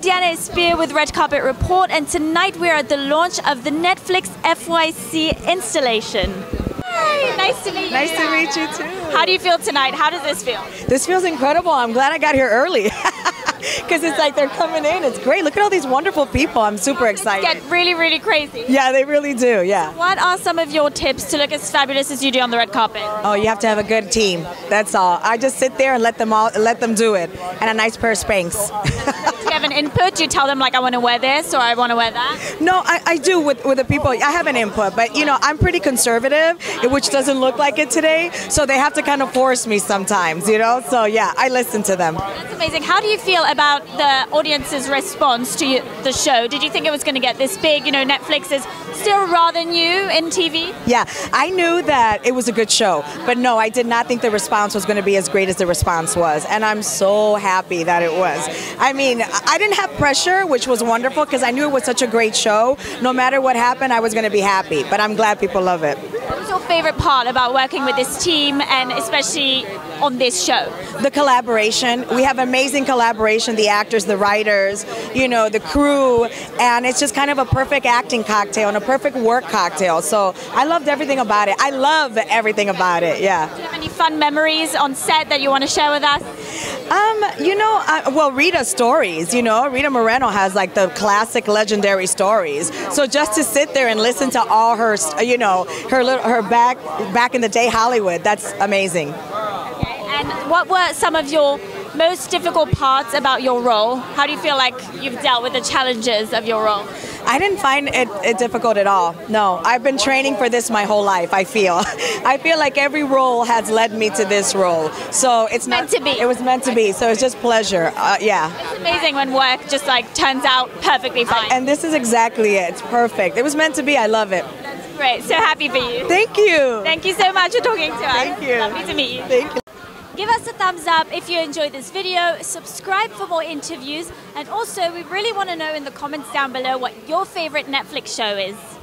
I'm Diana Espir with Red Carpet Report, and tonight we're at the launch of the Netflix FYC installation. Hi, nice to meet you. Nice to meet you too. How do you feel tonight? How does this feel? This feels incredible. I'm glad I got here early. Because it's like they're coming in. It's great. Look at all these wonderful people. I'm super excited. Get really, really crazy. Yeah, they really do. Yeah. What are some of your tips to look as fabulous as you do on the red carpet? Oh, you have to have a good team. That's all. I just sit there and let them all let them do it, and a nice pair of Spanx. do you have an input? Do you tell them like I want to wear this or I want to wear that? No, I, I do with with the people. I have an input, but you know I'm pretty conservative, which doesn't look like it today. So they have to kind of force me sometimes, you know. So yeah, I listen to them. That's amazing. How do you feel about the audience's response to you, the show? Did you think it was going to get this big? You know, Netflix is still rather new in TV. Yeah, I knew that it was a good show, but no, I did not think the response was going to be as great as the response was, and I'm so happy that it was. I mean, I didn't have pressure, which was wonderful because I knew it was such a great show. No matter what happened, I was going to be happy, but I'm glad people love it. What was your favorite part about working with this team and especially on this show? The collaboration. We have amazing collaboration, the actors, the writers, you know, the crew, and it's just kind of a perfect acting cocktail and a perfect work cocktail. So I loved everything about it. I love everything about it, yeah. Do you have any fun memories on set that you want to share with us? Um, you know, well, Rita stories. You know, Rita Moreno has like the classic, legendary stories. So just to sit there and listen to all her, you know, her little, her back back in the day Hollywood, that's amazing. Okay. And what were some of your most difficult parts about your role? How do you feel like you've dealt with the challenges of your role? I didn't find it, it, difficult at all. No, I've been training for this my whole life. I feel, I feel like every role has led me to this role. So it's meant not, to be. It was meant to be. So it's just pleasure. Uh, yeah. It's amazing when work just like turns out perfectly fine. And this is exactly it. It's perfect. It was meant to be. I love it. That's great. So happy for you. Thank you. Thank you so much for talking to us. Thank you. Lovely to meet you. Thank you. Give us a thumbs up if you enjoyed this video, subscribe for more interviews, and also we really want to know in the comments down below what your favorite Netflix show is.